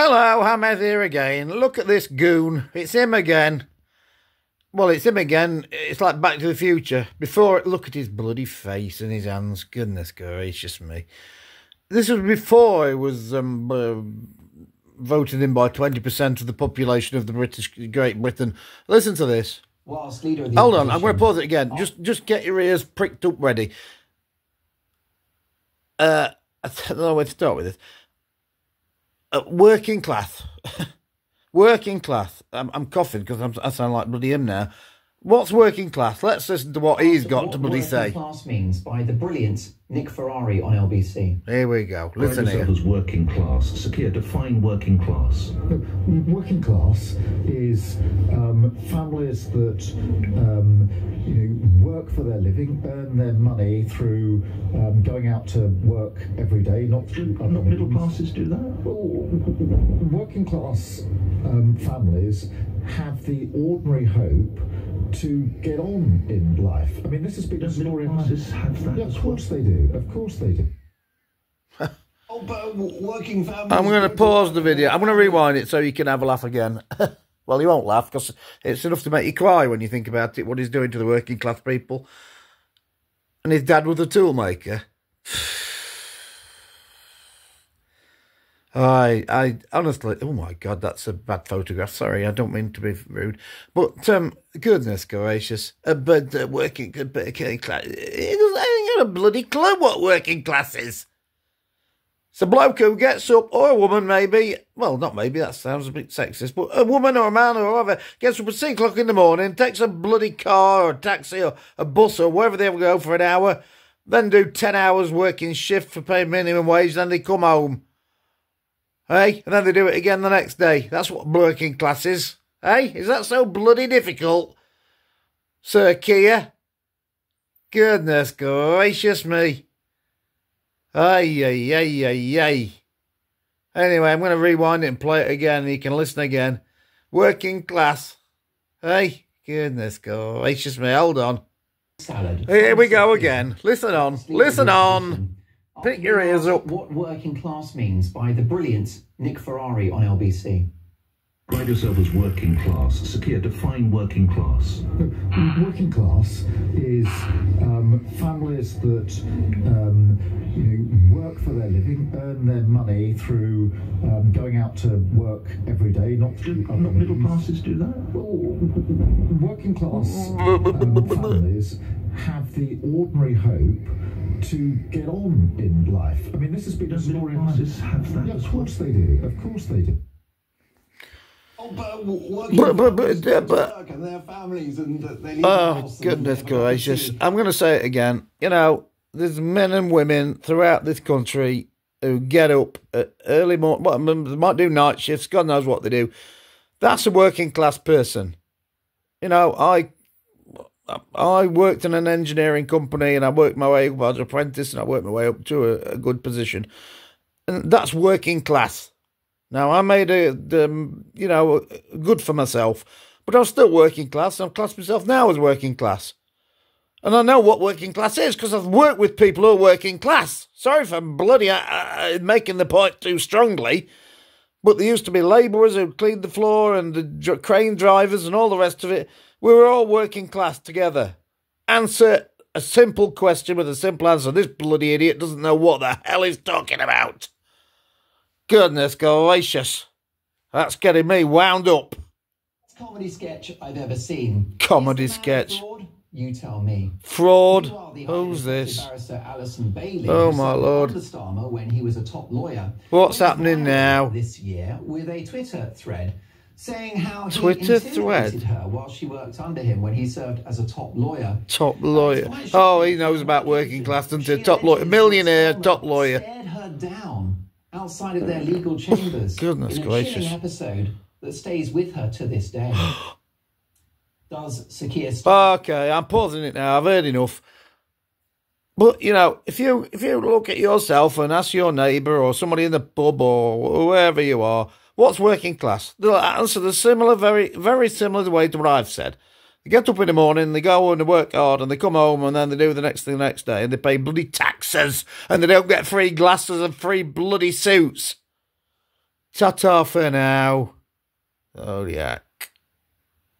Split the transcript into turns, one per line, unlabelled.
Hello, Hamed here again. Look at this goon. It's him again. Well, it's him again. It's like Back to the Future. Before, look at his bloody face and his hands. Goodness gracious me. This was before he was um, uh, voted in by 20% of the population of the British Great Britain. Listen to this.
Whilst leader of the
Hold on, I'm going to pause it again. Just, just get your ears pricked up ready. Uh, I don't know where to start with this. Uh, working class, working class. I'm, I'm coughing because I sound like bloody him now. What's working class? Let's listen to what he's got
What
to bloody
working
say.
class means by the brilliant Nick Ferrari on LBC.
Here we go. Listen
yourself
here.
as working class. Sir Keir, define working class.
Working class is families that um, you know work for their living, earn their money through um, going out to work every day, not through other
Not middle
means.
classes do that.
Well, Working class um, families have the ordinary hope to get on in life. I mean, this has been
Don't middle
story.
classes have that
Yeah,
as
of
well?
course they do. Of course they do.
Oh, working families.
I'm going to pause the video. I'm going to rewind it so you can have a laugh again. well, he won't laugh because it's enough to make you cry when you think about it, what he's doing to the working class people. And his dad was a toolmaker. I, I honestly, oh my God, that's a bad photograph. Sorry, I don't mean to be rude, but um, goodness gracious, a but uh, working, a bit. He doesn't got a bloody clue what working class is. It's a bloke who gets up, or a woman maybe, well, not maybe, that sounds a bit sexist, but a woman or a man or whoever gets up at 6 o'clock in the morning, takes a bloody car or a taxi or a bus or wherever they ever go for an hour, then do 10 hours working shift for paying minimum wage, then they come home. Hey, and then they do it again the next day. That's what working class is. Hey, is that so bloody difficult? Sir Keir? Goodness gracious me. Ay, ay, ay, ay, ay. Anyway, I'm going to rewind it and play it again, and you can listen again. Working class. Hey, goodness gracious me. Hold on.
Salad.
Here we go again. Listen on. Listen on. Pick your ears up.
What working class means by the brilliant Nick Ferrari on LBC.
Pride yourself as working class. Sir Keir, define working class.
Working class is um, families that um, you know work for their living, earn their money through um, going out to work every day, not
Do not middle classes do that.
Well, Working class um, families have the ordinary hope to get on in life. I mean, this has been a
Don't middle classes have that
Yeah, of course they do. Of course they do.
Oh, but working
But- but- but- yeah, but-
and their families and they leave
Oh,
house oh,
goodness gracious. I'm going to say it again. You know, there's men and women throughout this country who get up at early morning. Well, they might do night shifts. God knows what they do. That's a working class person. You know, I I worked in an engineering company and I worked my way up as an apprentice and I worked my way up to a, a good position. And that's working class. Now, I made a, you know, good for myself, but I'm still working class. I've classed myself now as working class. And I know what working class is because I've worked with people who are working class. Sorry for bloody uh, uh, making the point too strongly, but there used to be labourers who cleaned the floor and the crane drivers and all the rest of it. We were all working class together. Answer a simple question with a simple answer. This bloody idiot doesn't know what the hell he's talking about. Goodness gracious. That's getting me wound up.
Comedy sketch I've ever seen.
Comedy
Is the man a
sketch.
fraud? You tell me.
Fraud.
You are the
Who's this?
Barrister Alison Bailey.
Oh, my lord.
Starmer when he was a top lawyer.
What's
went
happening now?
This year with a Twitter thread saying how he
Twitter
intimidated
thread?
her while she worked under him when he served as a top lawyer.
Top lawyer. Oh, he knows about working class, doesn't he? Top lawyer. Millionaire, top lawyer.
Stared her down outside of their legal chambers.
Goodness
in a
gracious.
chilling episode that stays with her to this day. Does Sir Keir stop?
Okay, I'm pausing it now. I've heard enough. But you know, if you if you look at yourself and ask your neighbour or somebody in the pub or wherever you are, what's working class? They'll answer the similar, very very similar the way to what I've said. They get up in the morning, they go and they work hard, and they come home, and then they do the next thing the next day, and they pay bloody taxes, and they don't get free glasses and free bloody suits. Ta ta for now. Oh, yeah.